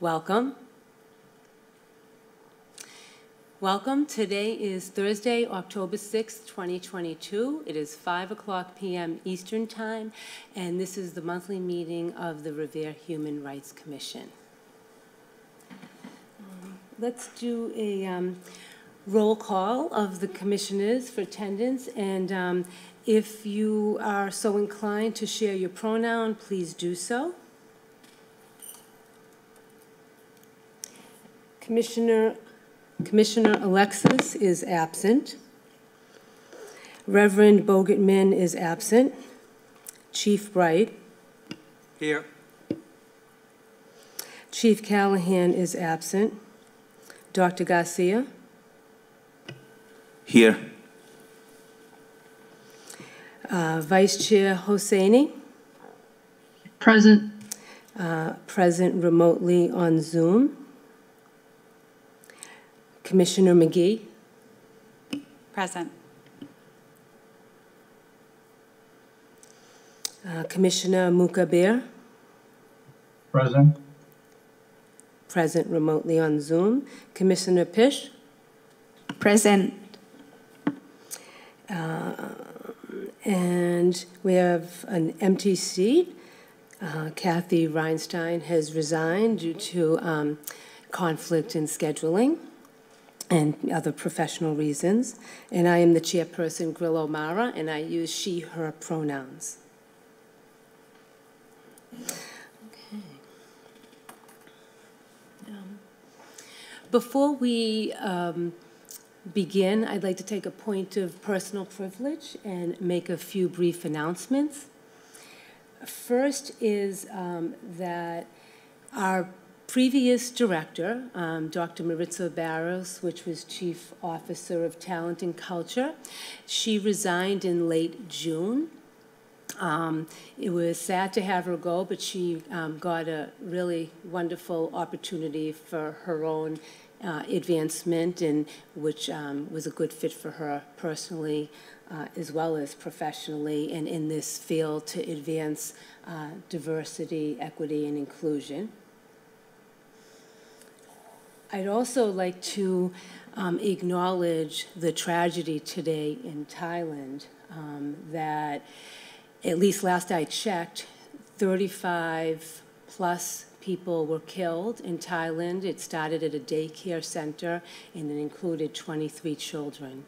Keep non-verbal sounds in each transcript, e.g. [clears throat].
Welcome. Welcome. Today is Thursday, October 6th, 2022. It is 5 o'clock p.m. Eastern Time, and this is the monthly meeting of the Revere Human Rights Commission. Um, Let's do a um, roll call of the commissioners for attendance, and um, if you are so inclined to share your pronoun, please do so. Commissioner Commissioner Alexis is absent. Reverend Bogertman is absent. Chief Bright. Here. Chief Callahan is absent. Dr. Garcia. Here. Uh, Vice Chair Hosseini. Present. uh, Present remotely on Zoom. Commissioner McGee. Present. uh, Commissioner Mukabir. Present. Present remotely on Zoom. Commissioner Pish. Present. And we have an empty seat. Uh, Kathy Reinstein has resigned due to um, conflict in scheduling and other professional reasons. And I am the chairperson, Grillo Mara, and I use she, her pronouns. Okay. Um, Before we um, begin, I'd like to take a point of personal privilege and make a few brief announcements. First is um, that our previous director, um, Dr. Maritza Barros, which was Chief Officer of Talent and Culture, she resigned in late June. Um, it was sad to have her go, but she um, got a really wonderful opportunity for her own uh, advancement, and which um, was a good fit for her personally uh, as well as professionally, and in this field to advance uh, diversity, equity, and inclusion. I'd also like to um, acknowledge the tragedy today in Thailand um, that, at least last I checked, 35 plus people were killed in Thailand. It started at a daycare center and it included 23 children.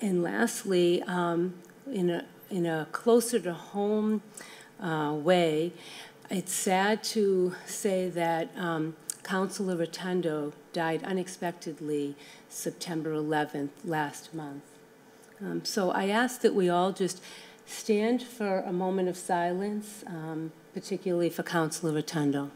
And lastly, um, in, a, in a closer to home uh, way, it's sad to say that um, Councilor Rotundo died unexpectedly September 11th last month. Um, so I ask that we all just stand for a moment of silence, um, particularly for Councilor Rotundo.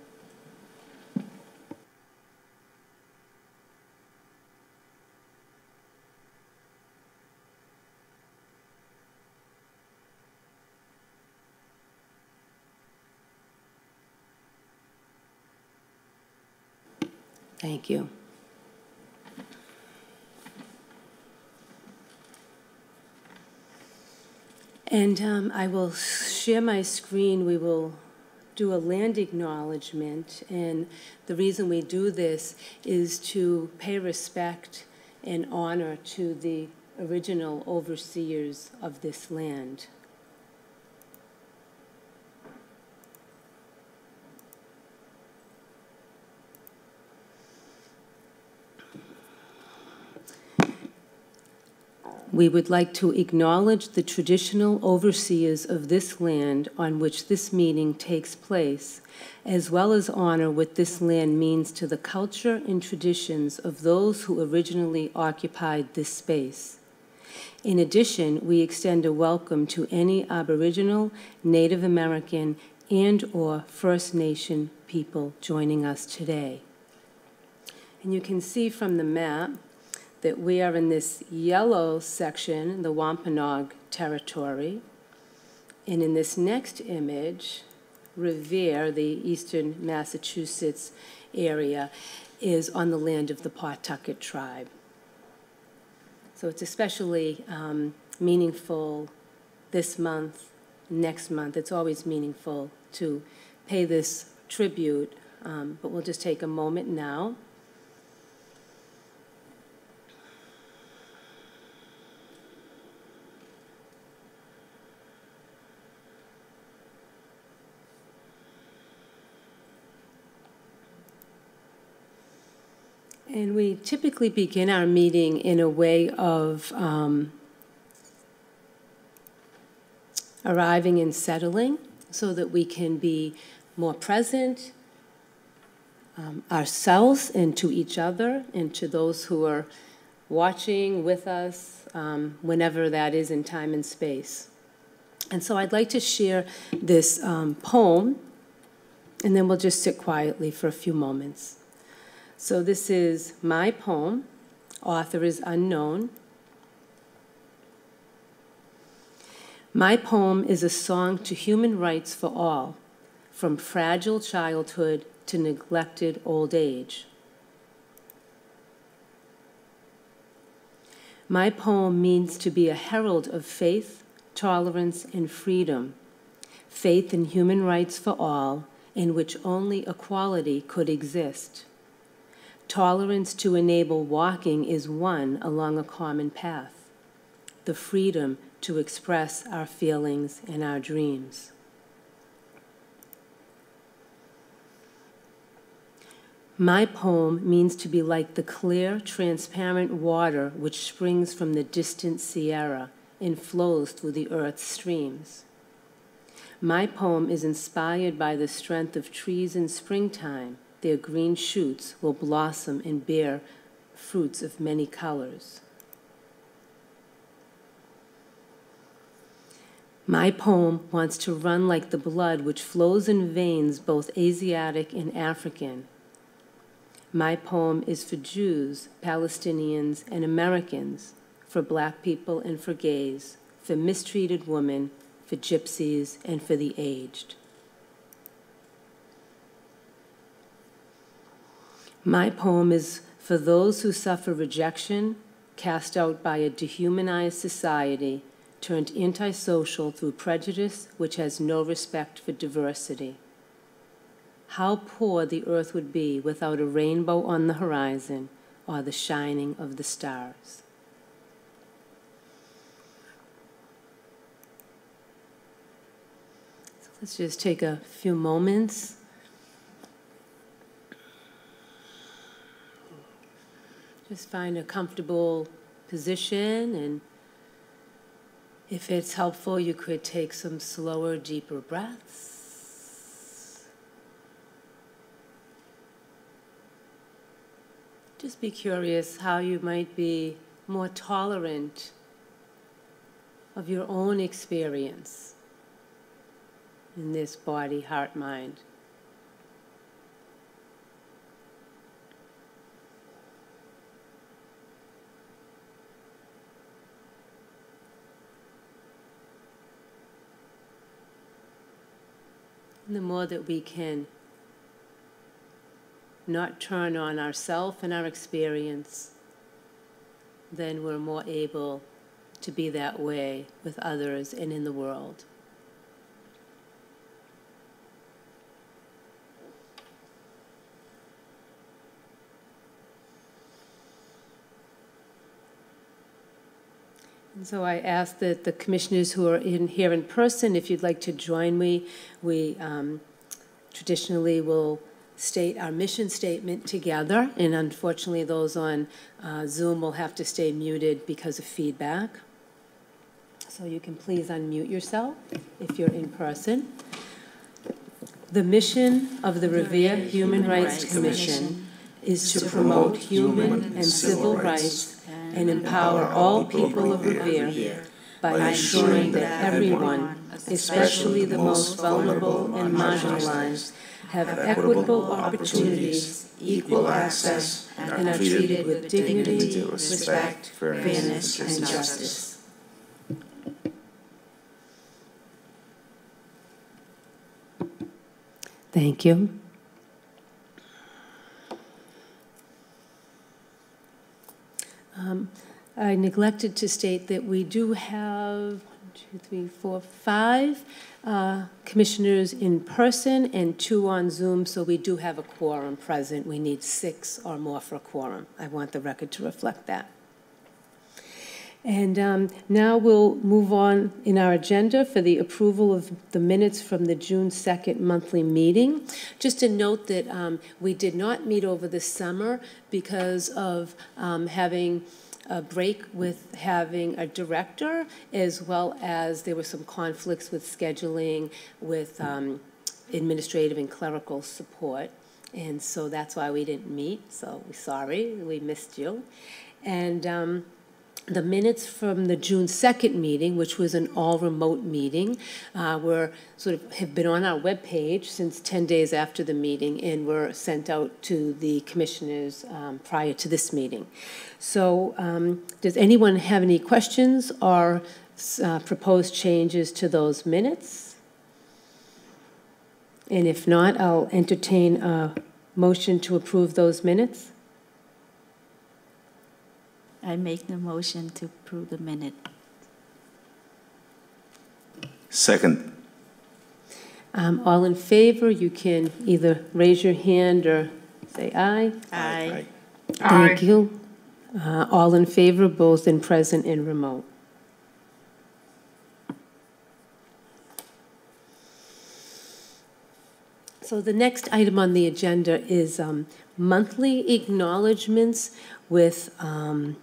Thank you. And um, I will share my screen. We will do a land acknowledgement. And the reason we do this is to pay respect and honor to the original overseers of this land. We would like to acknowledge the traditional overseers of this land on which this meeting takes place, as well as honor what this land means to the culture and traditions of those who originally occupied this space. In addition, we extend a welcome to any Aboriginal, Native American, and/or First Nation people joining us today. And you can see from the map that we are in this yellow section, the Wampanoag territory. And in this next image, Revere, the eastern Massachusetts area, is on the land of the Pawtucket tribe. So it's especially um, meaningful this month next month. It's always meaningful to pay this tribute, um, but we'll just take a moment now. And we typically begin our meeting in a way of um, arriving and settling so that we can be more present um, ourselves and to each other and to those who are watching with us, um, whenever that is in time and space. And so I'd like to share this um, poem, and then we'll just sit quietly for a few moments. So this is my poem. Author is unknown. My poem is a song to human rights for all, from fragile childhood to neglected old age. My poem means to be a herald of faith, tolerance, and freedom, faith in human rights for all, in which only equality could exist. Tolerance to enable walking is one along a common path, the freedom to express our feelings and our dreams. My poem means to be like the clear, transparent water which springs from the distant Sierra and flows through the earth's streams. My poem is inspired by the strength of trees in springtime. Their green shoots will blossom and bear fruits of many colors. My poem wants to run like the blood which flows in veins both Asiatic and African my poem is for Jews, Palestinians, and Americans, for black people and for gays, for mistreated women, for gypsies, and for the aged. My poem is for those who suffer rejection, cast out by a dehumanized society, turned antisocial through prejudice which has no respect for diversity how poor the earth would be without a rainbow on the horizon or the shining of the stars. Let's just take a few moments. Just find a comfortable position, and if it's helpful, you could take some slower, deeper breaths. Just be curious how you might be more tolerant of your own experience in this body, heart, mind. And the more that we can not turn on ourself and our experience, then we're more able to be that way with others and in the world. So I ask that the commissioners who are in here in person, if you'd like to join me, we um, traditionally will state our mission statement together, and unfortunately, those on uh, Zoom will have to stay muted because of feedback. So you can please unmute yourself if you're in person. The mission of the Revere Human Rights Commission is to promote human and civil rights and empower all people of Revere by ensuring that everyone, especially the most vulnerable and marginalized, have equitable opportunities, equal access, and are treated with dignity, respect, fairness, and justice. Thank you. Um, I neglected to state that we do have two, three, four, five uh, commissioners in person and two on Zoom, so we do have a quorum present. We need six or more for a quorum. I want the record to reflect that. And um, now we'll move on in our agenda for the approval of the minutes from the June 2nd monthly meeting. Just to note that um, we did not meet over the summer because of um, having a break with having a director, as well as there were some conflicts with scheduling, with um, administrative and clerical support. And so that's why we didn't meet, so we're sorry, we missed you. And um, the minutes from the June 2nd meeting, which was an all-remote meeting, uh, were sort of, have been on our webpage since 10 days after the meeting and were sent out to the commissioners um, prior to this meeting. So um, does anyone have any questions or uh, proposed changes to those minutes? And if not, I'll entertain a motion to approve those minutes. I make the motion to approve the minute. Second. Um, All in favor, you can either raise your hand or say aye. Aye. Thank you. Uh, All in favor, both in present and remote. So the next item on the agenda is um, monthly acknowledgements with um,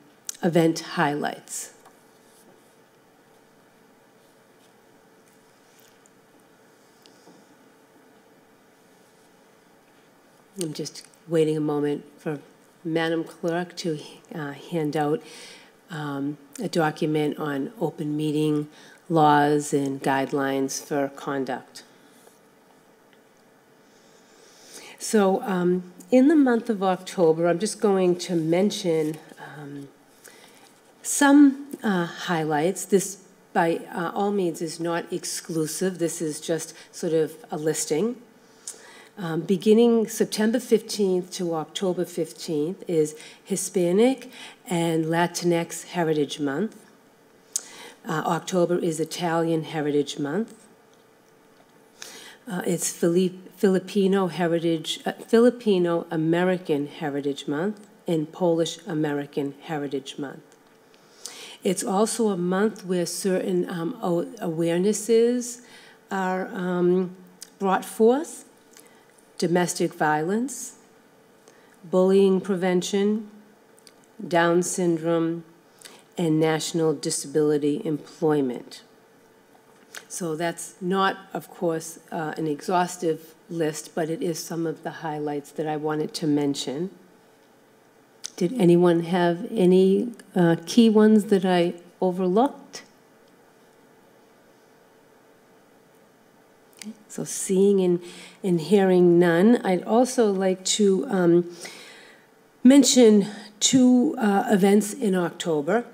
event highlights. I'm just waiting a moment for Madam Clerk to uh, hand out um, a document on open meeting laws and guidelines for conduct. So um, in the month of October, I'm just going to mention um, some uh, highlights. This, by uh, all means, is not exclusive. This is just sort of a listing. Um, beginning September 15th to October 15th is Hispanic and Latinx Heritage Month. Uh, October is Italian Heritage Month. Uh, it's Filipino Heritage, uh, Filipino American Heritage Month and Polish American Heritage Month. It's also a month where certain um, awarenesses are um, brought forth domestic violence, bullying prevention, Down syndrome, and national disability employment. So that's not, of course, uh, an exhaustive list, but it is some of the highlights that I wanted to mention. Did anyone have any uh, key ones that I overlooked? So seeing and, and hearing none, I'd also like to um, mention two uh, events in October.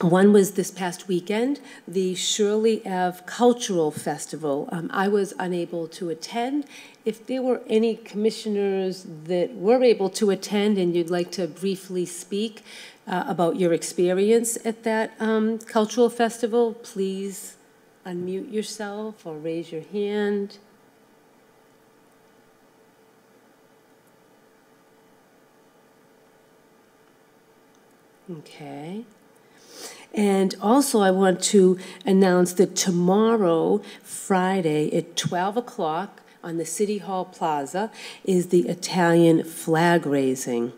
One was this past weekend, the Shirley Ave Cultural Festival. Um, I was unable to attend. If there were any commissioners that were able to attend and you'd like to briefly speak uh, about your experience at that um, cultural festival, please unmute yourself or raise your hand. Okay. And also, I want to announce that tomorrow, Friday, at 12 o'clock on the City Hall Plaza, is the Italian flag raising.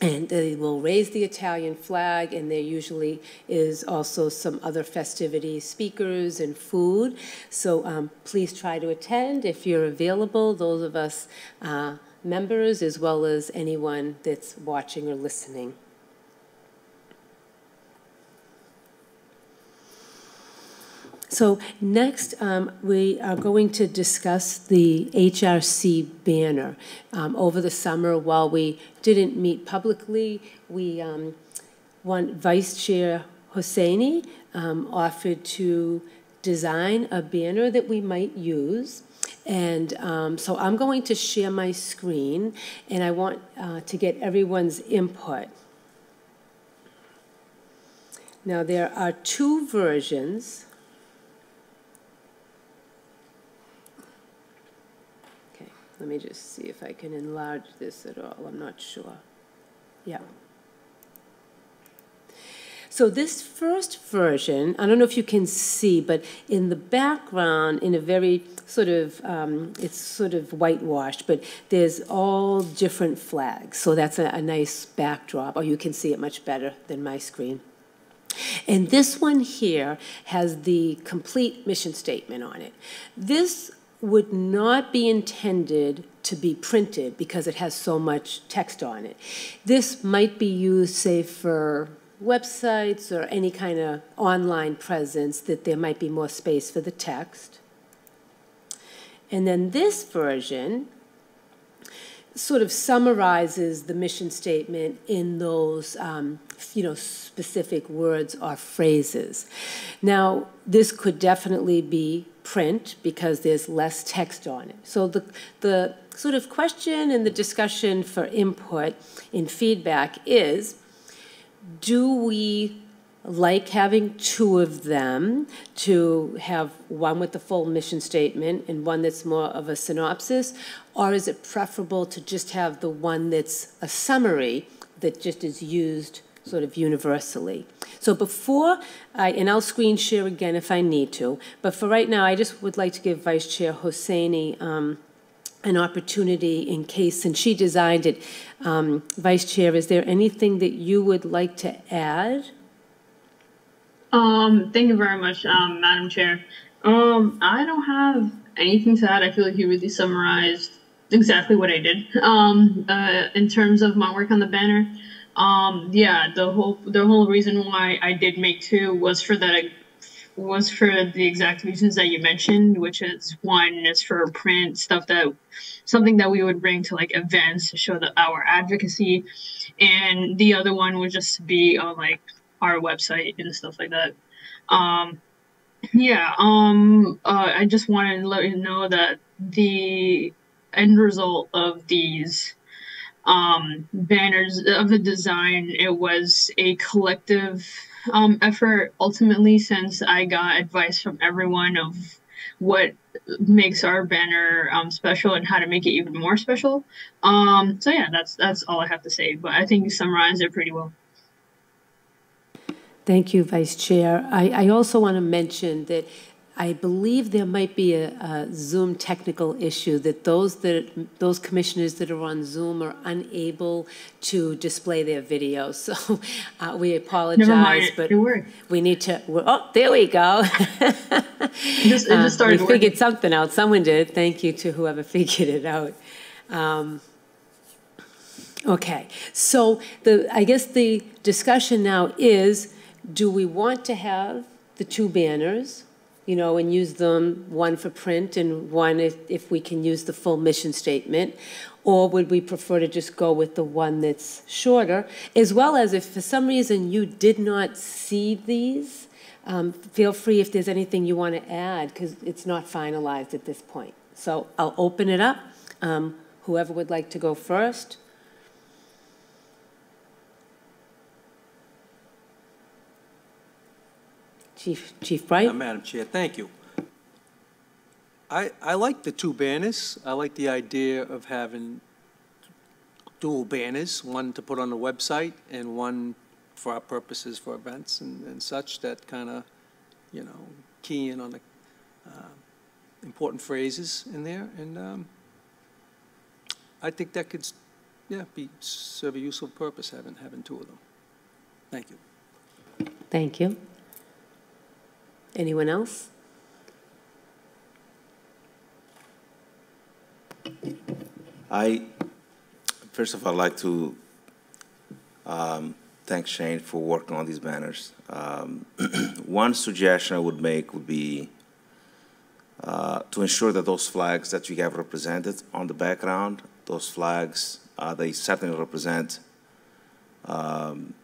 And they will raise the Italian flag, and there usually is also some other festivities, speakers and food. So um, please try to attend if you're available, those of us uh, members, as well as anyone that's watching or listening. So next, um, we are going to discuss the HRC banner. Um, over the summer, while we didn't meet publicly, we um, Vice Chair Hosseini um, offered to design a banner that we might use. And um, so I'm going to share my screen, and I want uh, to get everyone's input. Now, there are two versions Let me just see if I can enlarge this at all, I'm not sure. Yeah. So this first version, I don't know if you can see, but in the background, in a very sort of, um, it's sort of whitewashed, but there's all different flags. So that's a, a nice backdrop, or you can see it much better than my screen. And this one here has the complete mission statement on it. This would not be intended to be printed because it has so much text on it. This might be used, say, for websites or any kind of online presence that there might be more space for the text. And then this version sort of summarizes the mission statement in those, um, you know, specific words or phrases. Now, this could definitely be print because there's less text on it. So the, the sort of question and the discussion for input in feedback is, do we like having two of them to have one with the full mission statement and one that's more of a synopsis? Or is it preferable to just have the one that's a summary that just is used sort of universally? So before I, and I'll screen share again if I need to, but for right now, I just would like to give Vice Chair Hosseini um, an opportunity in case, since she designed it, um, Vice Chair, is there anything that you would like to add? Um, thank you very much, um, Madam Chair. Um, I don't have anything to add. I feel like you really summarized exactly what I did. Um, uh, in terms of my work on the banner, um, yeah, the whole the whole reason why I did make two was for that was for the exact reasons that you mentioned, which is one is for print stuff that something that we would bring to like events to show that our advocacy, and the other one was just be on like our website and stuff like that. Um, yeah, um, uh, I just wanted to let you know that the end result of these um, banners of the design, it was a collective um, effort ultimately since I got advice from everyone of what makes our banner um, special and how to make it even more special. Um, so yeah, that's that's all I have to say. But I think you summarized it pretty well. Thank you, Vice Chair. I, I also want to mention that I believe there might be a, a, Zoom technical issue that those that those commissioners that are on Zoom are unable to display their video. [laughs] So uh, we apologize, but we need to. Oh, there we go. [laughs] it just, it just started uh, we figured something out. Someone did. Thank you to whoever [laughs] figured it out. Um, okay, so the I guess the discussion now is: Do we want to have the two banners? You know, and use them, one for print and one if, if we can use the full mission statement? Or would we prefer to just go with the one that's shorter? As well as if for some reason you did not see these, um, feel free if there's anything you want to add because it's not finalized at this point. So I'll open it up. Um, whoever would like to go first. Chief, Chief Bright? Uh, Madam Chair, thank you. I, I like the two banners. I like the idea of having dual banners, one to put on the website and one for our purposes for events and, and such that kind of, you know, key in on the uh, important phrases in there. And um, I think that could, yeah, be serve a useful purpose having having two of them. Thank you. Thank you. Anyone else? I, first of all, I'd like to um, thank Shane for working on these banners. Um, [clears throat] one suggestion I would make would be uh, to ensure that those flags that you have represented on the background, those flags, uh, they certainly represent um,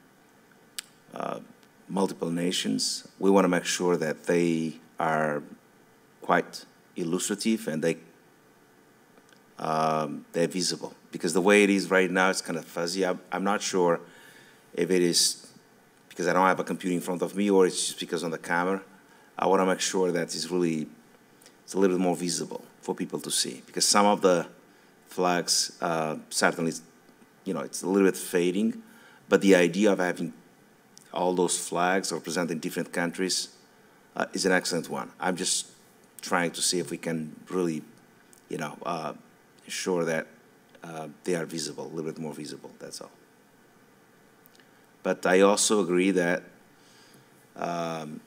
uh, multiple nations, we want to make sure that they are quite illustrative and they um, they're visible. Because the way it is right now, it's kind of fuzzy. I'm, I'm not sure if it is because I don't have a computer in front of me or it's just because on the camera. I want to make sure that it's really, it's a little bit more visible for people to see. Because some of the flags uh, certainly, you know, it's a little bit fading, but the idea of having all those flags representing different countries uh, is an excellent one. I'm just trying to see if we can really, you know, uh, ensure that uh, they are visible, a little bit more visible, that's all. But I also agree that um,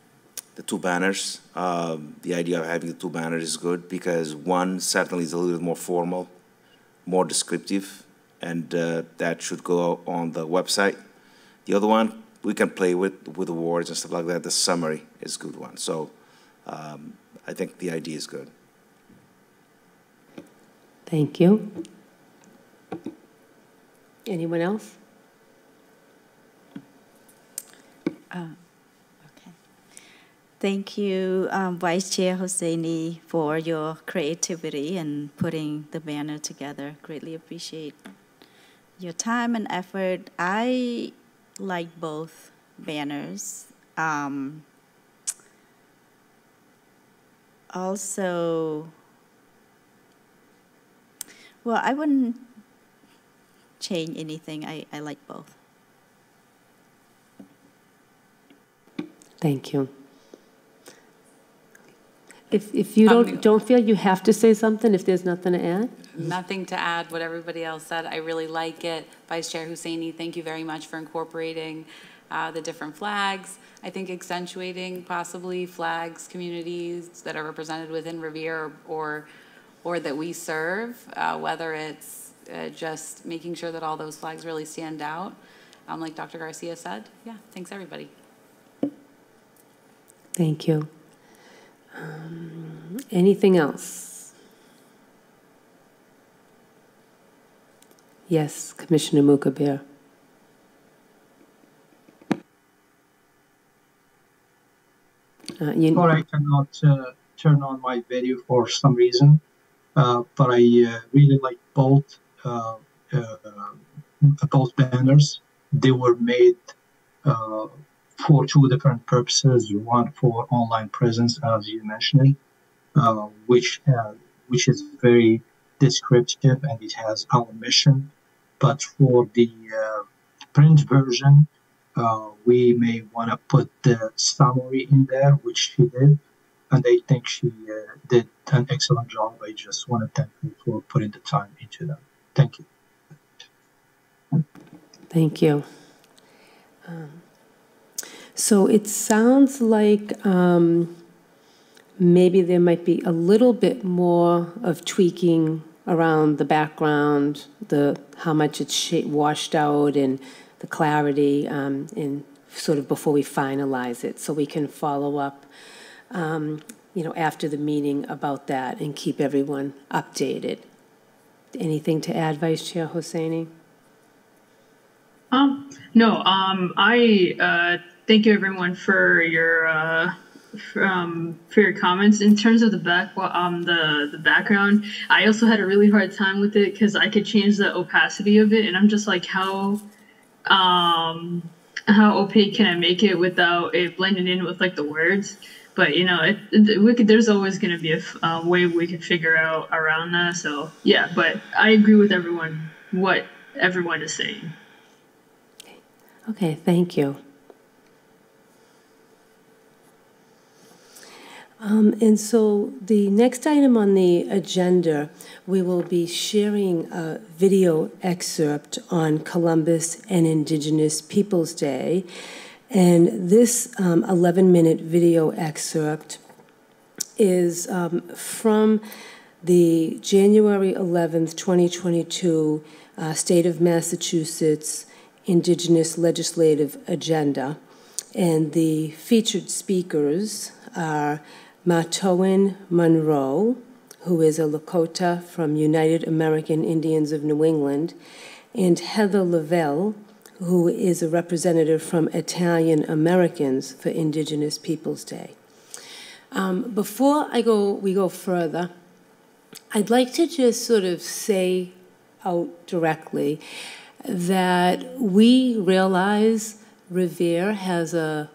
the two banners, um, the idea of having the two banners is good because one certainly is a little bit more formal, more descriptive, and uh, that should go on the website. The other one, we can play with, with the words and stuff like that. The summary is a good one. So um, I think the idea is good. Thank you. Anyone else? Okay. Thank you, um, Vice Chair Hosseini, for your creativity and putting the banner together. Greatly appreciate your time and effort. I like both banners. Um, also, well, I wouldn't change anything. I, I like both. Thank you. If, if you Um, don't, don't feel you have to say something, if there's nothing to add? Nothing to add, what everybody else said. I really like it. Vice Chair Hosseini, thank you very much for incorporating uh, the different flags. I think accentuating possibly flags, communities that are represented within Revere or, or that we serve, uh, whether it's uh, just making sure that all those flags really stand out. Um, Like Dr. Garcia said, yeah, thanks, everybody. Thank you. Um, Anything else? Yes, Commissioner Mukabir. Uh, you- I cannot uh, turn on my video for some reason, uh, but I uh, really like both uh, uh, both banners. They were made for two different purposes. One for online presence, as you mentioned, which which is very descriptive and it has our mission. But for the uh, print version, uh, we may want to put the summary in there, which she did, and I think she uh, did an excellent job. I just want to thank her for putting the time into that. Thank you. Thank you. Um, So it sounds like um, maybe there might be a little bit more of tweaking around the background, the, how much it's washed out and the clarity um, in, sort of before we finalize it, so we can follow up, um, you know, after the meeting about that and keep everyone updated. Anything to add, Vice Chair Hosseini? Um, no, um, I, uh, thank you everyone for your, uh, um, for your comments. In terms of the back, um, the, the background, I also had a really hard time with it because I could change the opacity of it and I'm just like, how, um, how opaque can I make it without it blending in with like the words? But you know, it, it, could, there's always going to be a uh, way we could figure out around that. So yeah, but I agree with everyone, what everyone is saying. Okay, thank you. Um, And so the next item on the agenda, we will be sharing a video excerpt on Columbus and Indigenous Peoples' Day. And this 11-minute video excerpt is um, from the January 11th, 2022 uh, State of Massachusetts Indigenous Legislative Agenda. And the featured speakers are Mahtowin Munro, who is a Lakota from United American Indians of New England, and Heather Leavell, who is a representative from Italian Americans for Indigenous Peoples' Day. Um, Before I go, we go further, I'd like to just sort of say out directly that we realize Revere has a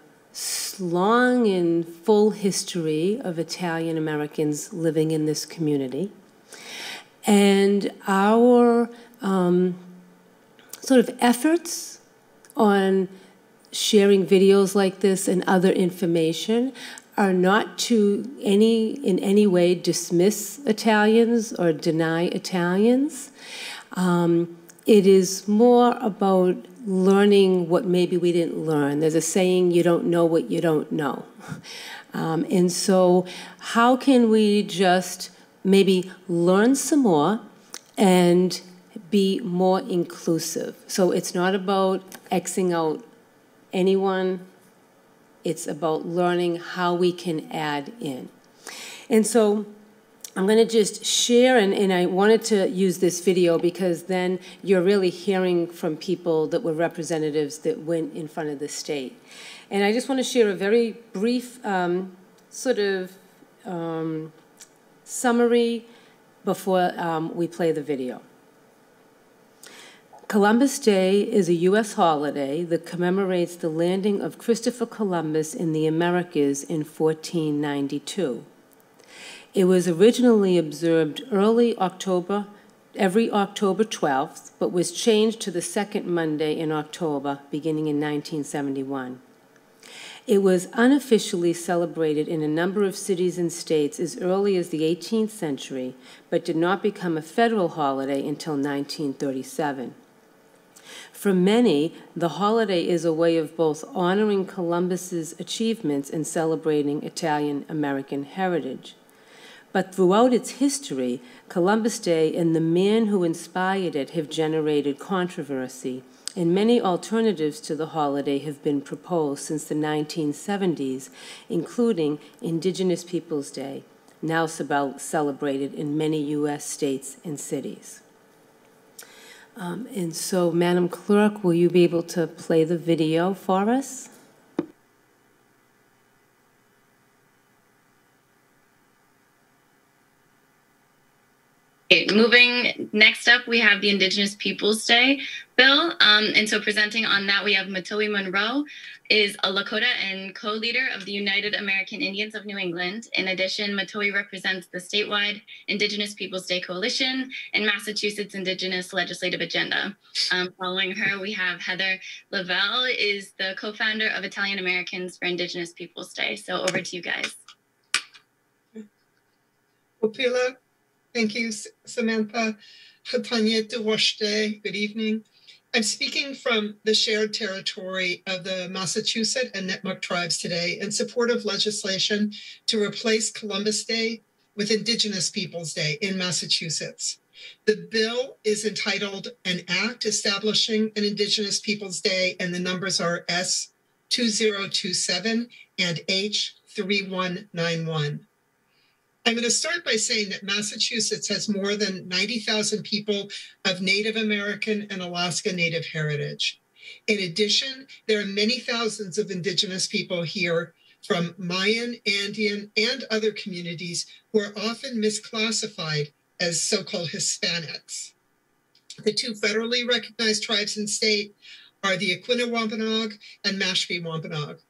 long and full history of Italian Americans living in this community. And our um, sort of efforts on sharing videos like this and other information are not to any in any way dismiss Italians or deny Italians. Um, it is more about learning what maybe we didn't learn. There's a saying, you don't know what you don't know. [laughs] Um, and so, how can we just maybe learn some more and be more inclusive? So, it's not about Xing out anyone, it's about learning how we can add in. And so, I'm going to just share, and, and I wanted to use this video because then you're really hearing from people that were representatives that went in front of the state. And I just want to share a very brief um, sort of um, summary before um, we play the video. Columbus Day is a U.S. holiday that commemorates the landing of Christopher Columbus in the Americas in 1492. It was originally observed early October, every October 12th, but was changed to the second Monday in October, beginning in 1971. It was unofficially celebrated in a number of cities and states as early as the 18th century, but did not become a federal holiday until 1937. For many, the holiday is a way of both honoring Columbus's achievements and celebrating Italian American heritage. But throughout its history, Columbus Day and the man who inspired it have generated controversy, and many alternatives to the holiday have been proposed since the 1970s, including Indigenous Peoples Day, now celebrated in many U.S. states and cities. Um, and so, Madam Clerk, will you be able to play the video for us? Okay, moving next up, we have the Indigenous Peoples Day bill. Um, and so presenting on that, we have Mahtowin Munro, is a Lakota and co-leader of the United American Indians of New England. In addition, Mahtowin represents the statewide Indigenous Peoples Day Coalition and Massachusetts Indigenous Legislative Agenda. Um, following her, we have Heather Leavell, is the co-founder of Italian Americans for Indigenous Peoples Day. So over to you guys. Opila Thank you, Samantha. Good evening. I'm speaking from the shared territory of the Massachusetts and Nipmuc tribes today in support of legislation to replace Columbus Day with Indigenous Peoples Day in Massachusetts. The bill is entitled An Act Establishing an Indigenous Peoples Day, and the numbers are S 2027 and H 3191. I'm going to start by saying that Massachusetts has more than 90,000 people of Native American and Alaska Native heritage. In addition, there are many thousands of Indigenous people here from Mayan, Andean, and other communities who are often misclassified as so called Hispanics. The two federally recognized tribes in state are the Aquinnah Wampanoag and Mashpee Wampanoag.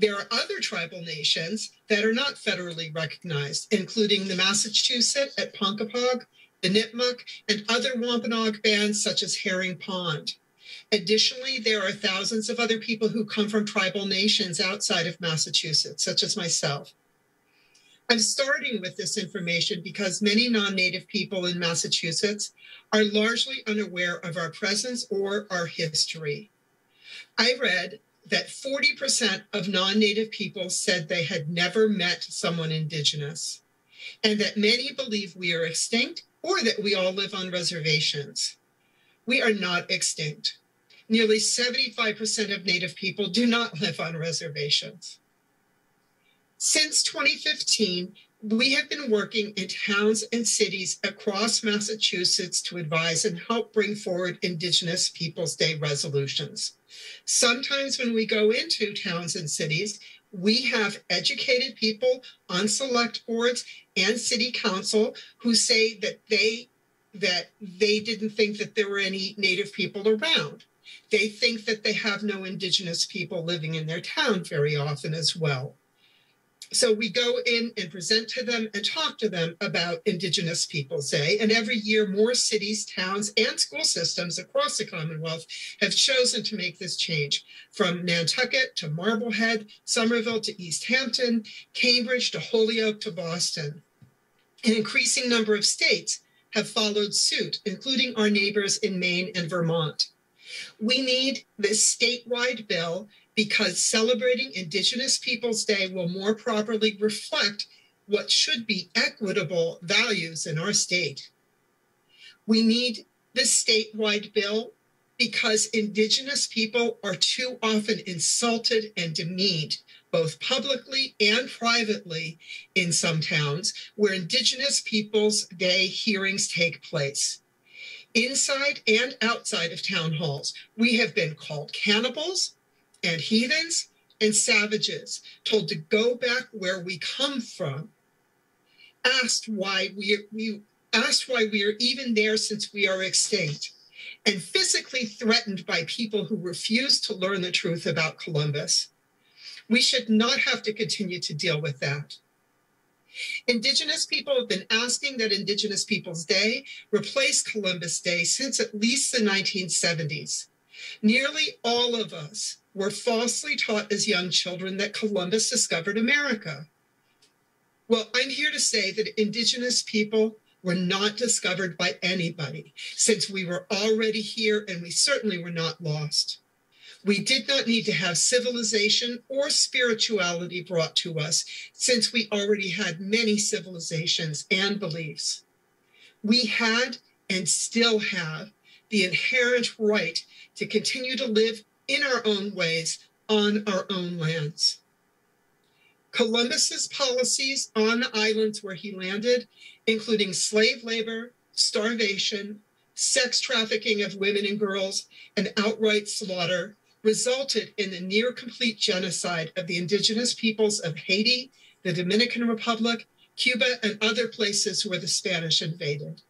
There are other tribal nations that are not federally recognized, including the Massachusetts at Ponkapog, the Nipmuc, and other Wampanoag bands such as Herring Pond. Additionally, there are thousands of other people who come from tribal nations outside of Massachusetts, such as myself. I'm starting with this information because many non Native people in Massachusetts are largely unaware of our presence or our history. I read that 40% of non Native people said they had never met someone Indigenous, and that many believe we are extinct or that we all live on reservations. We are not extinct. Nearly 75% of Native people do not live on reservations. Since 2015, we have been working in towns and cities across Massachusetts to advise and help bring forward Indigenous Peoples Day resolutions. Sometimes when we go into towns and cities, we have educated people on select boards and city council who say that they that they didn't think that there were any native people around. They think that they have no indigenous people living in their town very often as well. So we go in and present to them and talk to them about Indigenous Peoples Day. And every year, more cities, towns, and school systems across the Commonwealth have chosen to make this change from Nantucket to Marblehead, Somerville to East Hampton, Cambridge to Holyoke to Boston. An increasing number of states have followed suit, including our neighbors in Maine and Vermont. We need this statewide bill because celebrating Indigenous Peoples Day will more properly reflect what should be equitable values in our state. We need this statewide bill because Indigenous people are too often insulted and demeaned, both publicly and privately, in some towns where Indigenous Peoples Day hearings take place. Inside and outside of town halls, we have been called cannibals, and heathens and savages, told to go back where we come from, asked why we, we asked why we are even there since we are extinct, and physically threatened by people who refuse to learn the truth about Columbus. We should not have to continue to deal with that. Indigenous people have been asking that Indigenous Peoples Day replace Columbus Day since at least the 1970s. Nearly all of us were falsely taught as young children that Columbus discovered America. Well, I'm here to say that Indigenous people were not discovered by anybody, since we were already here and we certainly were not lost. We did not need to have civilization or spirituality brought to us, since we already had many civilizations and beliefs. We had and still have the inherent right to continue to live in our own ways on our own lands. Columbus's policies on the islands where he landed, including slave labor, starvation, sex trafficking of women and girls, and outright slaughter, resulted in the near complete genocide of the indigenous peoples of Haiti, the Dominican Republic, Cuba, and other places where the Spanish invaded.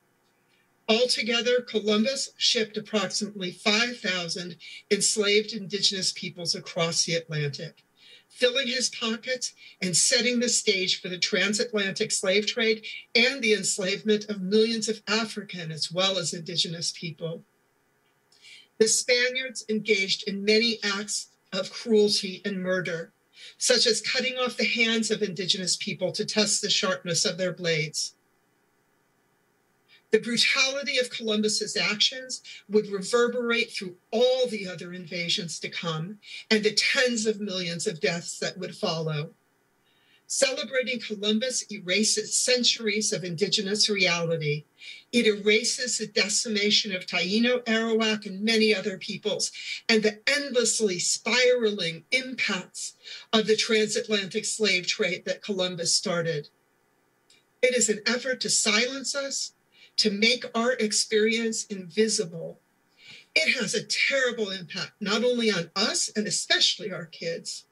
Altogether, Columbus shipped approximately 5,000 enslaved indigenous peoples across the Atlantic, filling his pockets and setting the stage for the transatlantic slave trade and the enslavement of millions of African as well as indigenous people. The Spaniards engaged in many acts of cruelty and murder, such as cutting off the hands of indigenous people to test the sharpness of their blades the brutality of Columbus's actions would reverberate through all the other invasions to come and the tens of millions of deaths that would follow. Celebrating Columbus erases centuries of indigenous reality. It erases the decimation of Taino, Arawak, and many other peoples, and the endlessly spiraling impacts of the transatlantic slave trade that Columbus started. It is an effort to silence us, to make our experience invisible, it has a terrible impact, not only on us and especially our kids,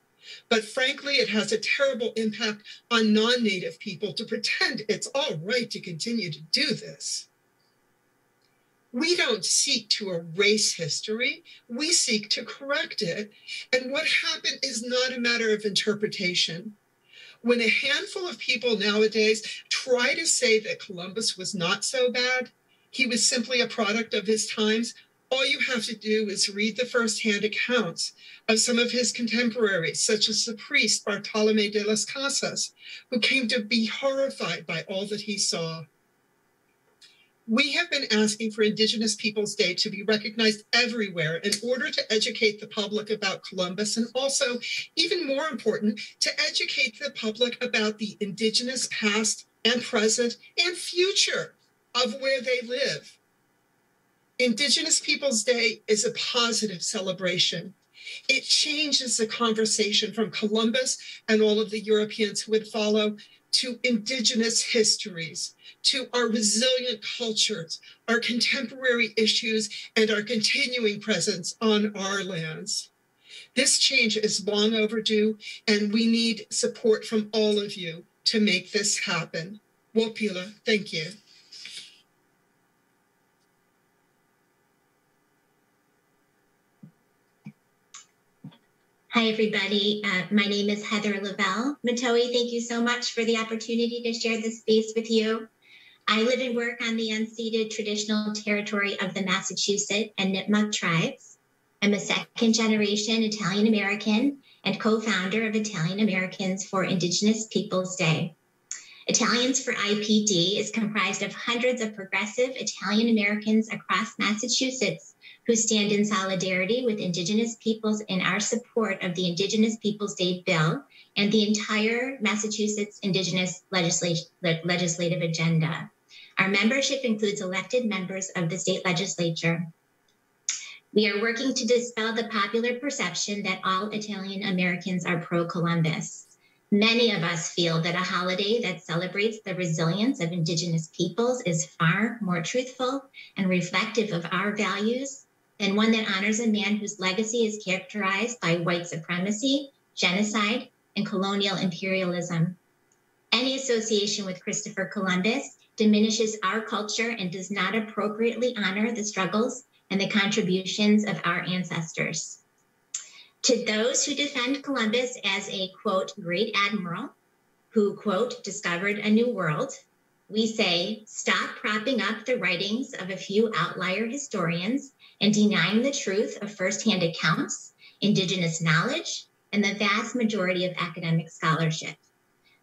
but frankly, it has a terrible impact on non native people to pretend it's all right to continue to do this. We don't seek to erase history, we seek to correct it. And what happened is not a matter of interpretation. When a handful of people nowadays try to say that Columbus was not so bad, he was simply a product of his times, all you have to do is read the firsthand accounts of some of his contemporaries, such as the priest Bartolome de las Casas, who came to be horrified by all that he saw. We have been asking for Indigenous Peoples Day to be recognized everywhere in order to educate the public about Columbus and also, even more important, to educate the public about the Indigenous past and present and future of where they live. Indigenous Peoples Day is a positive celebration. It changes the conversation from Columbus and all of the Europeans who would follow to Indigenous histories, to our resilient cultures, our contemporary issues, and our continuing presence on our lands. This change is long overdue, and we need support from all of you to make this happen. Wopila, thank you. Hi, everybody. Uh, my name is Heather Leavell. Mahtowin, thank you so much for the opportunity to share this space with you. I live and work on the unceded traditional territory of the Massachusetts and Nipmuc tribes. I'm a second generation Italian American and co founder of Italian Americans for Indigenous Peoples Day. Italians for IPD is comprised of hundreds of progressive Italian Americans across Massachusetts who stand in solidarity with Indigenous peoples in our support of the Indigenous Peoples Day bill and the entire Massachusetts Indigenous legislative agenda. Our membership includes elected members of the state legislature. We are working to dispel the popular perception that all Italian Americans are pro Columbus. Many of us feel that a holiday that celebrates the resilience of Indigenous peoples is far more truthful and reflective of our values than one that honors a man whose legacy is characterized by white supremacy, genocide, and colonial imperialism. Any association with Christopher Columbus diminishes our culture and does not appropriately honor the struggles and the contributions of our ancestors. To those who defend Columbus as a quote, great admiral who quote, discovered a new world, we say stop propping up the writings of a few outlier historians and denying the truth of firsthand accounts, indigenous knowledge, and the vast majority of academic scholarship.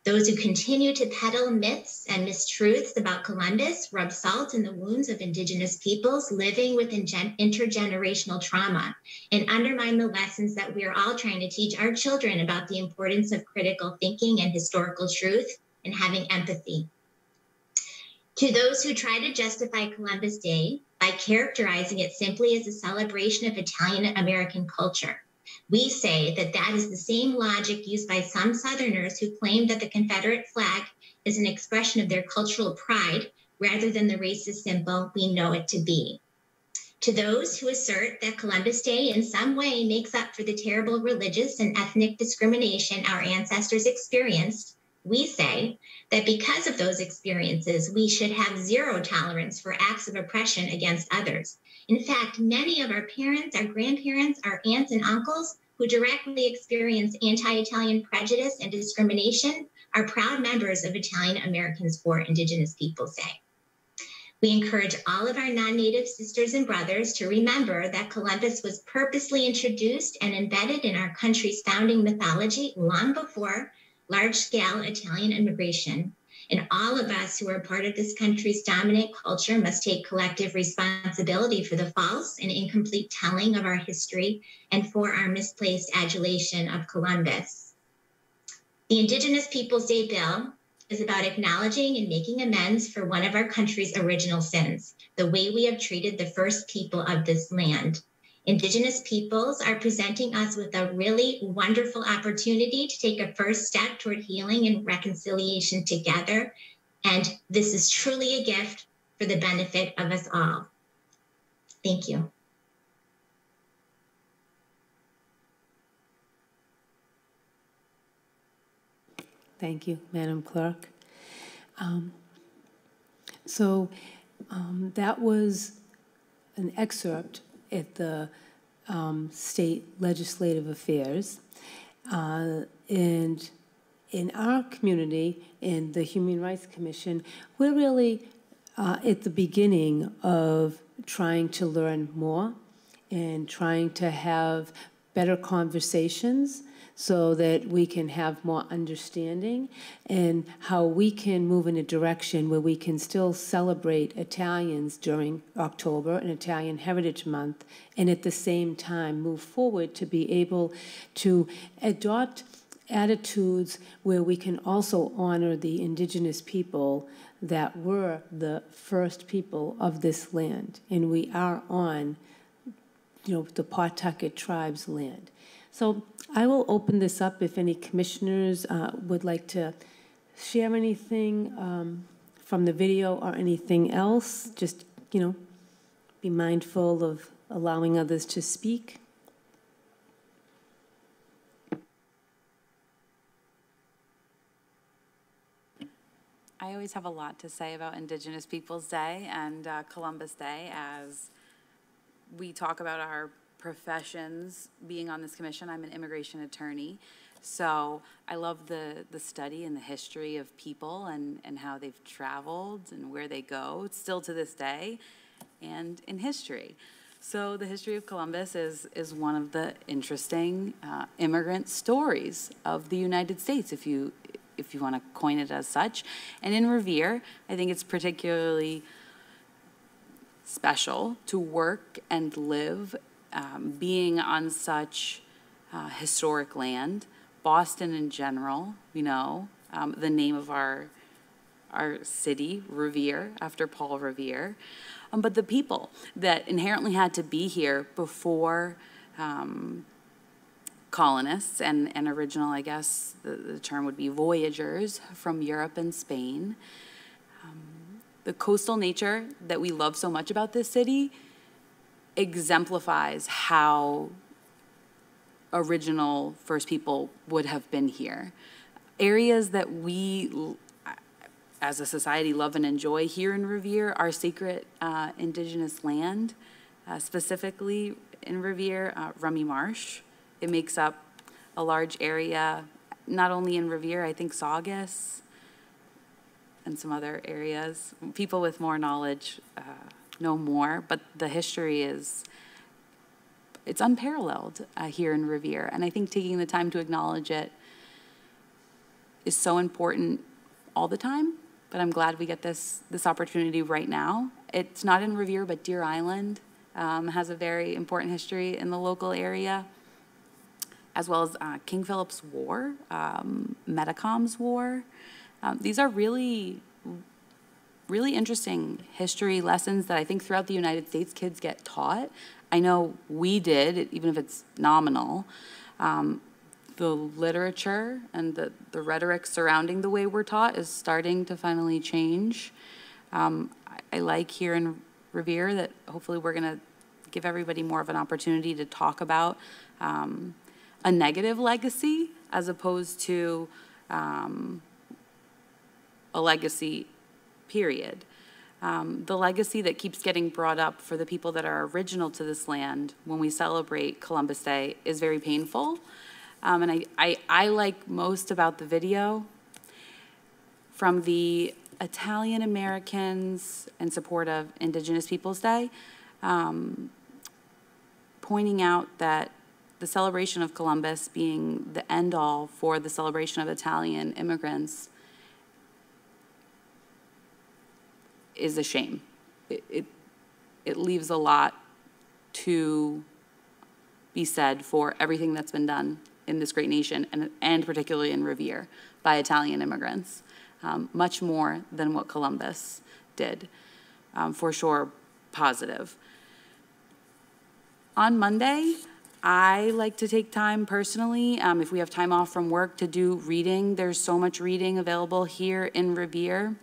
Those who continue to peddle myths and mistruths about Columbus rub salt in the wounds of Indigenous peoples living with intergenerational trauma and undermine the lessons that we are all trying to teach our children about the importance of critical thinking and historical truth and having empathy. To those who try to justify Columbus Day by characterizing it simply as a celebration of Italian American culture, we say that that is the same logic used by some Southerners who claim that the Confederate flag is an expression of their cultural pride rather than the racist symbol we know it to be. To those who assert that Columbus Day in some way makes up for the terrible religious and ethnic discrimination our ancestors experienced, we say that because of those experiences, we should have zero tolerance for acts of oppression against others in fact, many of our parents, our grandparents, our aunts and uncles who directly experience anti Italian prejudice and discrimination are proud members of Italian Americans for Indigenous Peoples Day. We encourage all of our non native sisters and brothers to remember that Columbus was purposely introduced and embedded in our country's founding mythology long before large scale Italian immigration and all of us who are part of this country's dominant culture must take collective responsibility for the false and incomplete telling of our history and for our misplaced adulation of Columbus. The Indigenous Peoples Day Bill is about acknowledging and making amends for one of our country's original sins, the way we have treated the first people of this land. Indigenous peoples are presenting us with a really wonderful opportunity to take a first step toward healing and reconciliation together. And this is truly a gift for the benefit of us all. Thank you. Thank you, Madam Clerk. Um, so um, that was an excerpt at the um, state legislative affairs. Uh, and in our community, in the Human Rights Commission, we're really uh, at the beginning of trying to learn more and trying to have better conversations so that we can have more understanding and how we can move in a direction where we can still celebrate Italians during October and Italian Heritage Month and at the same time move forward to be able to adopt attitudes where we can also honor the indigenous people that were the first people of this land. And we are on you know the Pawtucket tribe's land so I will open this up if any commissioners uh, would like to share anything um, from the video or anything else. Just, you know, be mindful of allowing others to speak. I always have a lot to say about Indigenous Peoples Day and uh, Columbus Day as we talk about our professions being on this commission. I'm an immigration attorney. So I love the, the study and the history of people and, and how they've traveled and where they go, still to this day, and in history. So the history of Columbus is, is one of the interesting uh, immigrant stories of the United States, if you, if you want to coin it as such. And in Revere, I think it's particularly special to work and live um, being on such uh, historic land. Boston in general, you know, um, the name of our our city, Revere, after Paul Revere, um, but the people that inherently had to be here before um, colonists and, and original, I guess the, the term would be voyagers from Europe and Spain. Um, the coastal nature that we love so much about this city exemplifies how original First People would have been here. Areas that we, as a society, love and enjoy here in Revere are sacred uh, indigenous land, uh, specifically in Revere, uh, Rumney Marsh. It makes up a large area, not only in Revere, I think Saugus and some other areas. People with more knowledge uh, know more, but the history is it's unparalleled uh, here in Revere. And I think taking the time to acknowledge it is so important all the time. But I'm glad we get this this opportunity right now. It's not in Revere, but Deer Island um, has a very important history in the local area, as well as uh, King Philip's War, um, Metacom's War. Um, these are really really interesting history lessons that I think throughout the United States kids get taught. I know we did, even if it's nominal. Um, the literature and the, the rhetoric surrounding the way we're taught is starting to finally change. Um, I, I, like here in Revere that hopefully we're going to give everybody more of an opportunity to talk about um, a negative legacy as opposed to um, a legacy period. Um, the legacy that keeps getting brought up for the people that are original to this land when we celebrate Columbus Day is very painful. Um, and I, I, I like most about the video from the Italian Americans in support of Indigenous Peoples Day, um, pointing out that the celebration of Columbus being the end all for the celebration of Italian immigrants is a shame. It, it, it leaves a lot to be said for everything that's been done in this great nation, and, and particularly in Revere, by Italian immigrants, um, much more than what Columbus did. Um, for sure, positive. On Monday, I like to take time personally, um, if we have time off from work, to do reading. There's so much reading available here in Revere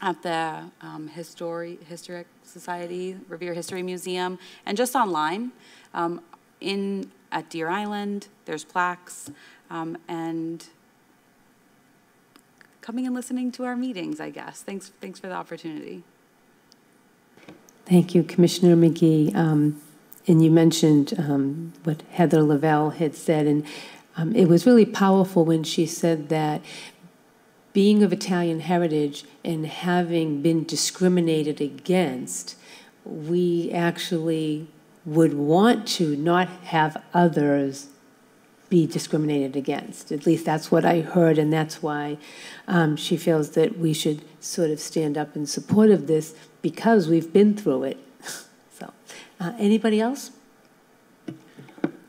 at the um, History, Historic Society, Revere History Museum, and just online. Um, in at Deer Island, there's plaques, um, and coming and listening to our meetings, I guess. Thanks, thanks for the opportunity. Thank you, Commissioner McGee. Um, and you mentioned um, what Heather Leavell had said, and um, it was really powerful when she said that being of Italian heritage and having been discriminated against, we actually would want to not have others be discriminated against. At least that's what I heard, and that's why um, she feels that we should sort of stand up in support of this because we've been through it. [laughs] so, uh, anybody else?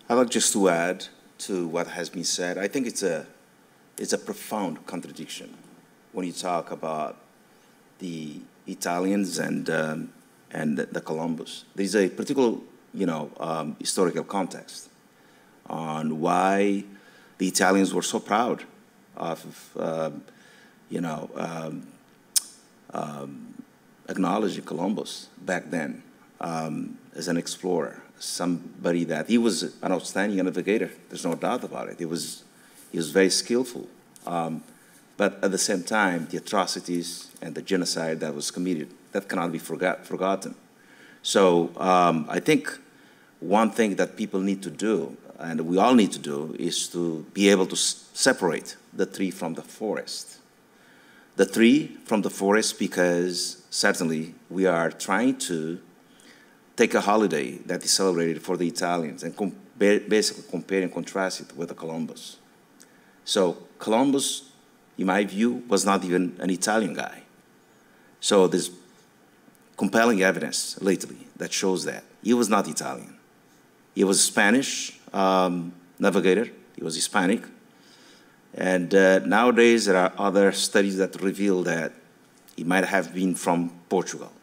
I'd like just to add to what has been said. I think it's a it's a profound contradiction when you talk about the Italians and um, and the Columbus. There's a particular, you know, um, historical context on why the Italians were so proud of, uh, you know, um, um, acknowledging Columbus back then um, as an explorer, somebody that he was an outstanding navigator. There's no doubt about it. He was he was very skillful. But at the same time, the atrocities and the genocide that was committed, that cannot be forgot, forgotten. So um, I think one thing that people need to do, and we all need to do, is to be able to separate the tree from the forest. The tree from the forest because certainly we are trying to take a holiday that is celebrated for the Italians and com basically compare and contrast it with the Columbus. So Columbus, in my view, was not even an Italian guy. So there's compelling evidence lately that shows that. He was not Italian. He was a Spanish um, navigator. He was Hispanic. And uh, nowadays, there are other studies that reveal that he might have been from Portugal.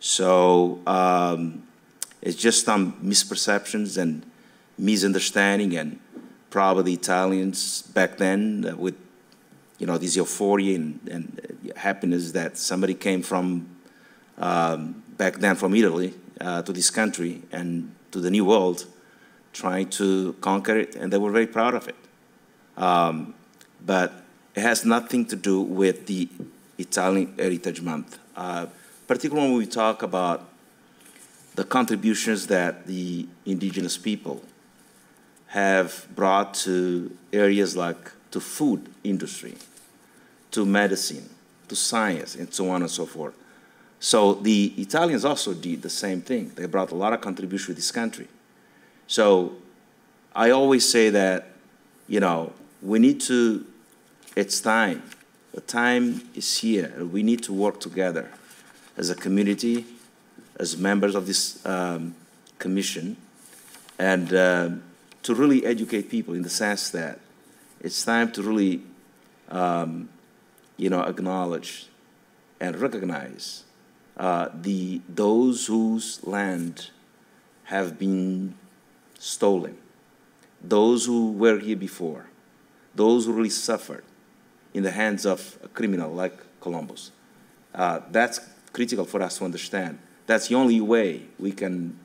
So um, it's just some misperceptions and misunderstanding, and probably Italians back then, uh, with you know this euphoria and, and happiness that somebody came from um, back then from Italy uh, to this country and to the New World, trying to conquer it, and they were very proud of it. Um, but it has nothing to do with the Italian Heritage Month, uh, particularly when we talk about the contributions that the indigenous people have brought to areas like to food industry, to medicine, to science, and so on and so forth. So the Italians also did the same thing. They brought a lot of contribution to this country. So I always say that, you know, we need to, it's time. The time is here. We need to work together as a community, as members of this um, commission, and uh, to really educate people in the sense that it's time to really, um, you know, acknowledge and recognize uh, the, those whose land have been stolen, those who were here before, those who really suffered in the hands of a criminal like Columbus. Uh, that's critical for us to understand. That's the only way we can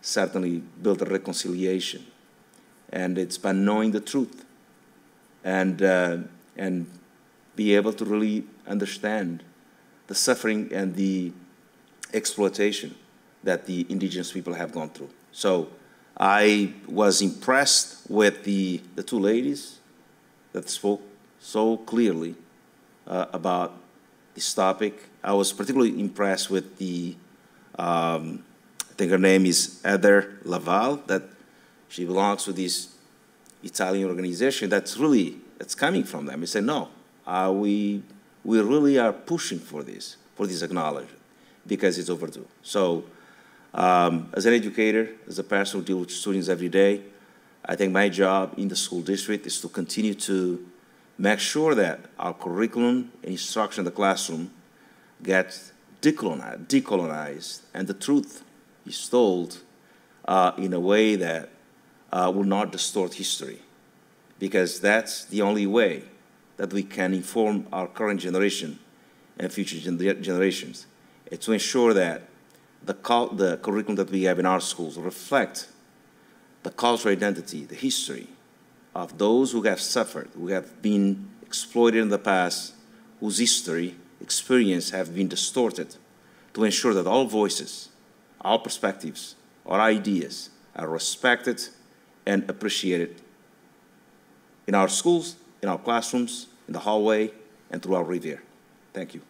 certainly build a reconciliation. And it's by knowing the truth and, uh, and be able to really understand the suffering and the exploitation that the indigenous people have gone through. So I was impressed with the, the two ladies that spoke so clearly uh, about this topic. I was particularly impressed with the, um, I think her name is Heather Leavell, that she belongs to this Italian organization that's really, that's coming from them. They said, no, uh, we, we really are pushing for this, for this acknowledgement, because it's overdue. So um, as an educator, as a person who deals with students every day, I think my job in the school district is to continue to make sure that our curriculum and instruction in the classroom gets decolonized, decolonized and the truth is told uh, in a way that uh, will not distort history. Because that's the only way that we can inform our current generation and future gen generations. It's to ensure that the, the curriculum that we have in our schools reflect the cultural identity, the history of those who have suffered, who have been exploited in the past, whose history, experience have been distorted, to ensure that all voices, all perspectives, our ideas are respected and appreciated in our schools, in our classrooms, in the hallway, and throughout Revere. Thank you.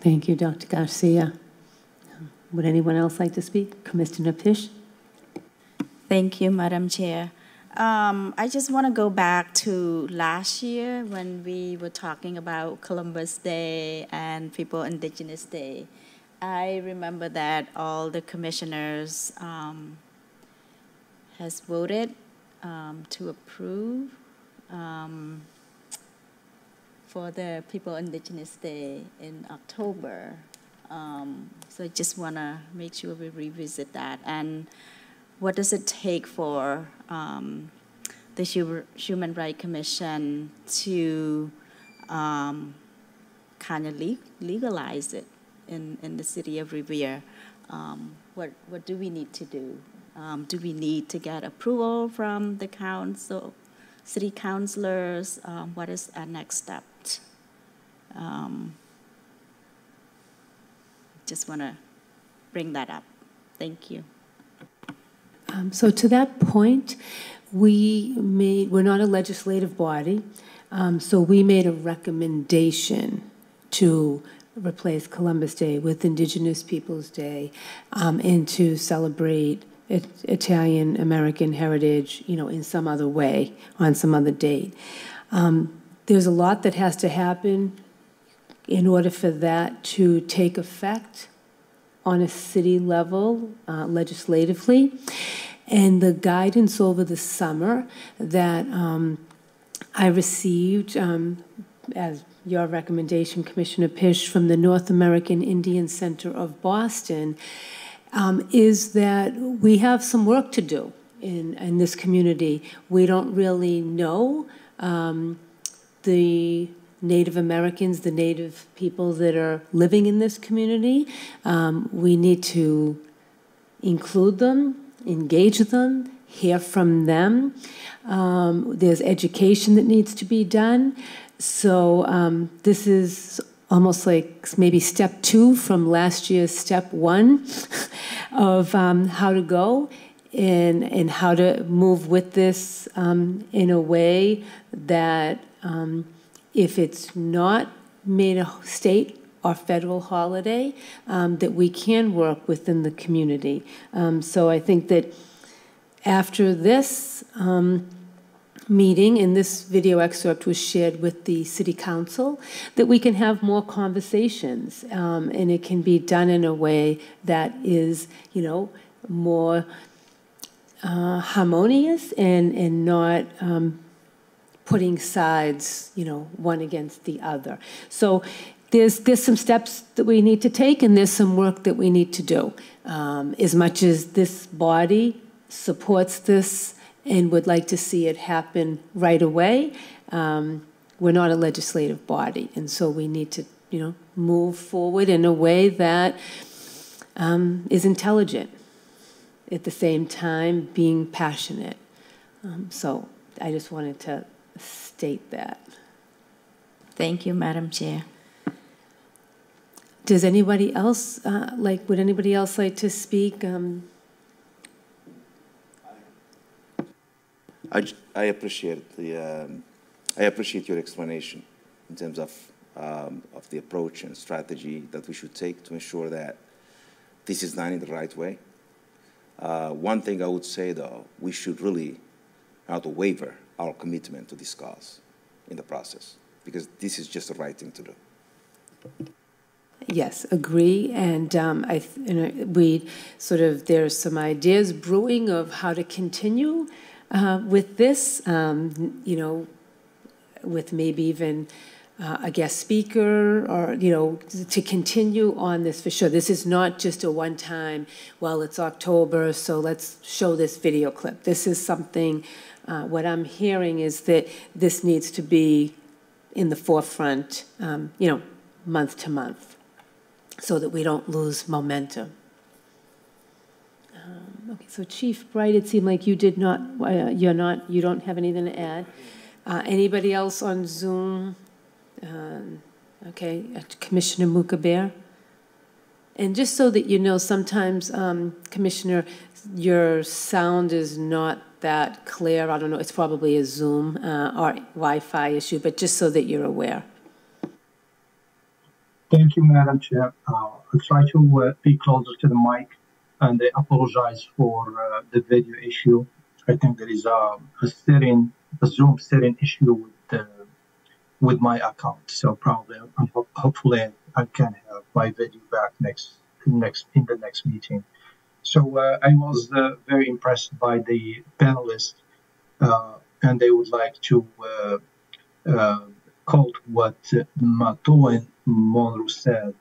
Thank you, Dr. Garcia. Would anyone else like to speak? Commissioner Pish? Thank you, Madam Chair. Um, I just want to go back to last year when we were talking about Columbus Day and People Indigenous Day. I remember that all the commissioners um, has voted um, to approve um, for the People Indigenous Day in October. Um, so I just want to make sure we revisit that. And what does it take for um, the Human Rights Commission to um, kind of le legalize it in, in the city of Revere? Um, what, what do we need to do? Um, do we need to get approval from the council, city councilors? Um, what is our next step? Um, just want to bring that up. Thank you. Um, So to that point, we made, we're not a legislative body, um, so we made a recommendation to replace Columbus Day with Indigenous Peoples' Day um, and to celebrate it- Italian-American heritage, you know, in some other way, on some other date. Um, There's a lot that has to happen in order for that to take effect on a city level uh, legislatively. And the guidance over the summer that um, I received um, as your recommendation, Commissioner Pish, from the North American Indian Center of Boston, um, is that we have some work to do in, in this community. We don't really know um, the Native Americans, the Native people that are living in this community. Um, we need to include them, engage them, hear from them. Um, there's education that needs to be done. So um, this is almost like maybe step two from last year's step one [laughs] of um, how to go and, and how to move with this um, in a way that um, if it's not made a state or federal holiday, um, that we can work within the community. Um, so I think that after this um, meeting, and this video excerpt was shared with the city council, that we can have more conversations, um, and it can be done in a way that is, you know, more uh, harmonious and, and not um, putting sides, you know, one against the other. So there's, there's some steps that we need to take and there's some work that we need to do. Um, as much as this body supports this and would like to see it happen right away, um, we're not a legislative body. And so we need to, you know, move forward in a way that um, is intelligent, at the same time being passionate. Um, so I just wanted to state that. Thank you, Madam Chair. Does anybody else, uh, like, would anybody else like to speak? Um, I, I appreciate the, um, I appreciate your explanation in terms of, um, of the approach and strategy that we should take to ensure that this is done in the right way. Uh, one thing I would say, though, we should really not waver our commitment to this cause in the process, because this is just the right thing to do. Yes, agree. And um, I, you know, we sort of, there's some ideas brewing of how to continue uh, with this, um, you know, with maybe even uh, a guest speaker or, you know, to continue on this for sure. This is not just a one-time, well, it's October, so let's show this video clip. This is something, uh, what I'm hearing is that this needs to be in the forefront, um, you know, month to month, so that we don't lose momentum. Okay, so Chief Bright, it seemed like you did not, uh, you're not, you don't have anything to add. Uh, Anybody else on Zoom? Um, Okay, uh, Commissioner Mukaber? And just so that you know, sometimes, um, Commissioner, your sound is not that clear. I don't know, it's probably a Zoom uh, or Wi-Fi issue, but just so that you're aware. Thank you, Madam Chair. Uh, I'll try to uh, be closer to the mic and I apologize for uh, the video issue. I think there is a, a a Zoom setting issue with uh, with my account. So probably, um, ho- hopefully, I can have my video back next next in the next meeting. So uh, I was uh, very impressed by the panelists, uh, and they would like to uh, quote what Mato and Monroe said.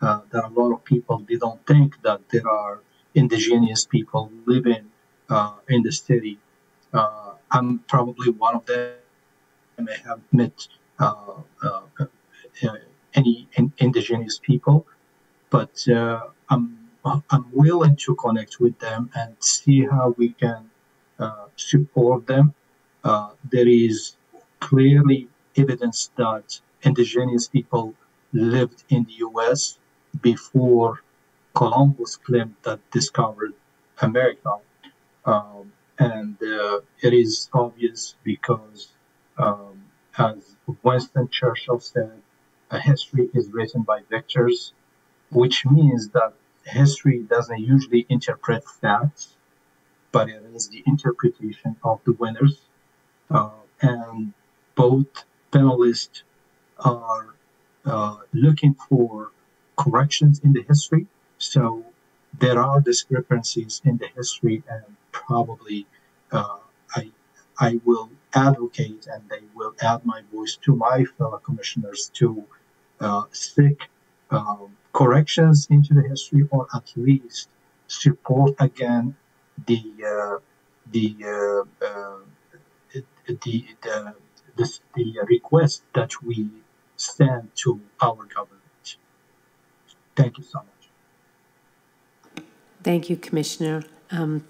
Uh, that a lot of people they don't think that there are indigenous people living uh, in the city. Uh, I'm probably one of them. I may have met uh, uh, uh, any in, indigenous people, but uh, I'm I'm willing to connect with them and see how we can support them. There is clearly evidence that indigenous people lived in the U.S. before Columbus claimed that discovered America. Um, and uh, it is obvious because, um, as Winston Churchill said, a history is written by victors, which means that history doesn't usually interpret facts, but it is the interpretation of the winners. Uh, and both panelists are uh, looking for corrections in the history. So there are discrepancies in the history, and probably uh, I I will advocate and they will add my voice to my fellow commissioners to uh, seek um, corrections into the history or at least support again the uh, the, uh, uh the, the, the, the request that we send to our government. Thank you so much. Thank you, Commissioner. Um,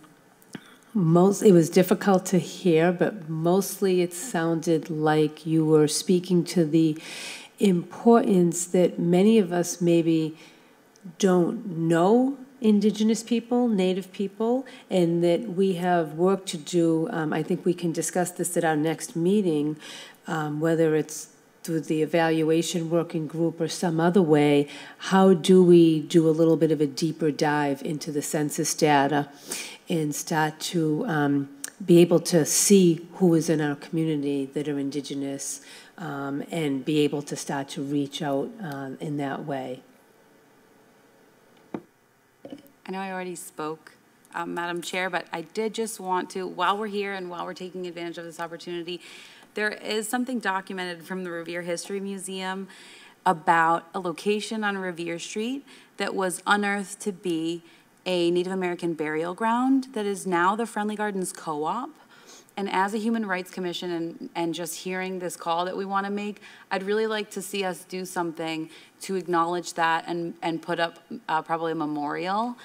most, it was difficult to hear, but mostly it sounded like you were speaking to the importance that many of us maybe don't know Indigenous people, Native people, and that we have work to do. Um, I think we can discuss this at our next meeting, um, whether it's through the evaluation working group or some other way. How do we do a little bit of a deeper dive into the census data and start to um, be able to see who is in our community that are Indigenous um, and be able to start to reach out um, in that way. I know I already spoke, um, Madam Chair, but I did just want to, while we're here and while we're taking advantage of this opportunity, there is something documented from the Revere History Museum about a location on Revere Street that was unearthed to be a Native American burial ground that is now the Friendly Gardens Co-op. And as a Human Rights Commission and, and just hearing this call that we want to make, I'd really like to see us do something to acknowledge that and, and put up uh, probably a memorial.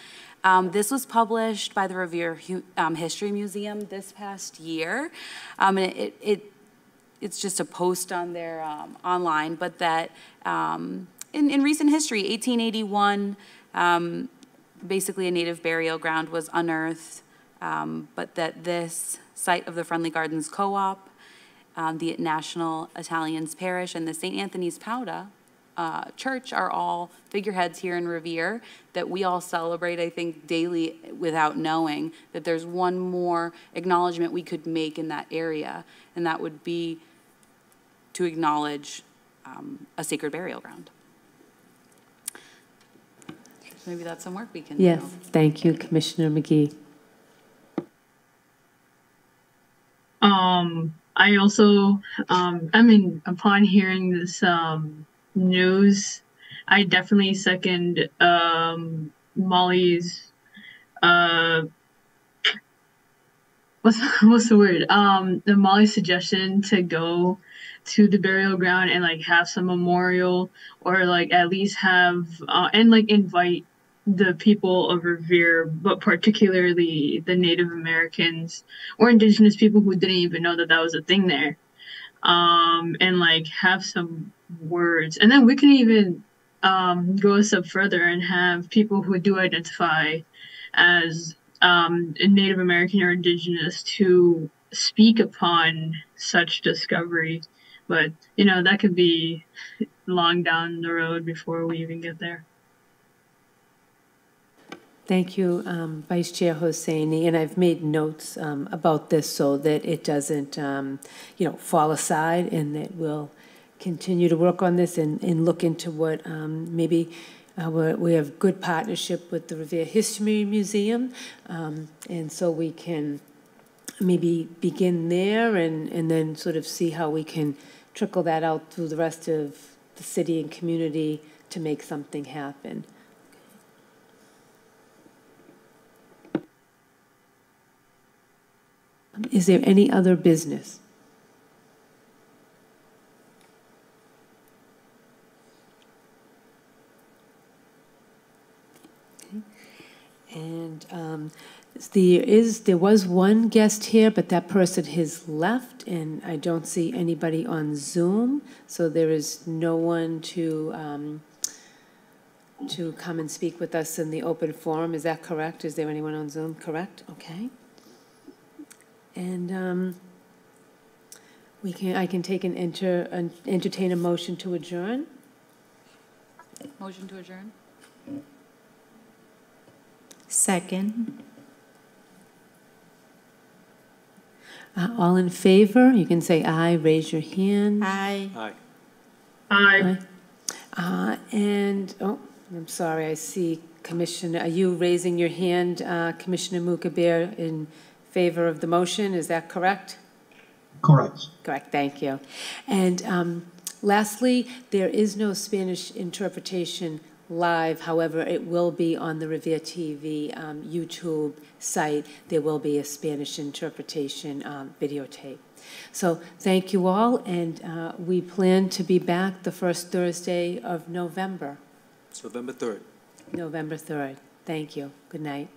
Um, this was published by the Revere um, History Museum this past year. Um, and it, it, it's just a post on their um, online, but that um, in, in recent history, 1881, um, basically a native burial ground was unearthed, but that this site of the Friendly Gardens Co-op, um, the National Italians Parish, and the St. Anthony's Padua uh, Church are all figureheads here in Revere that we all celebrate, I think, daily without knowing that there's one more acknowledgement we could make in that area, and that would be to acknowledge um, a sacred burial ground. maybe that's some work we can yes, do. Yes, thank you, Commissioner McGee. Um, I also, um, I mean, upon hearing this um, news, I definitely second um, Molly's. Uh, what's [laughs] what's the word? Um, the Molly's suggestion to go to the burial ground and like have some memorial or like at least have uh, and like invite the people of Revere, but particularly the Native Americans or Indigenous people who didn't even know that that was a thing there, um, and like have some words. And then we can even um, go a step further and have people who do identify as um, Native American or Indigenous to speak upon such discovery. But, you know, that could be long down the road before we even get there. Thank you, um, Vice Chair Hosseini, and I've made notes um, about this so that it doesn't, um, you know, fall aside and that we'll continue to work on this and, and look into what um, maybe uh, we have good partnership with the Revere History Museum, um, and so we can maybe begin there and, and then sort of see how we can trickle that out through the rest of the city and community to make something happen. Is there any other business? And um, there is there was one guest here, but that person has left, and I don't see anybody on Zoom, so there is no one to um, to come and speak with us in the open forum. Is that correct? Is there anyone on Zoom? Correct? Okay. And um, we can, I can take an enter, an- entertain a motion to adjourn. Motion to adjourn? Second. Uh, All in favor? You can say aye, raise your hand. Aye. Aye. Aye. Uh, And, oh, I'm sorry, I see Commissioner, are you raising your hand, uh, Commissioner Mukabeer, in favor of the motion? Is that correct? Correct. Correct, thank you. And um, lastly, there is no Spanish interpretation live, however, it will be on the Revere TV um, YouTube site. There will be a Spanish interpretation um, videotape. So thank you all, and uh, we plan to be back the first Thursday of November, It's November 3rd. November 3rd. Thank you. Good night.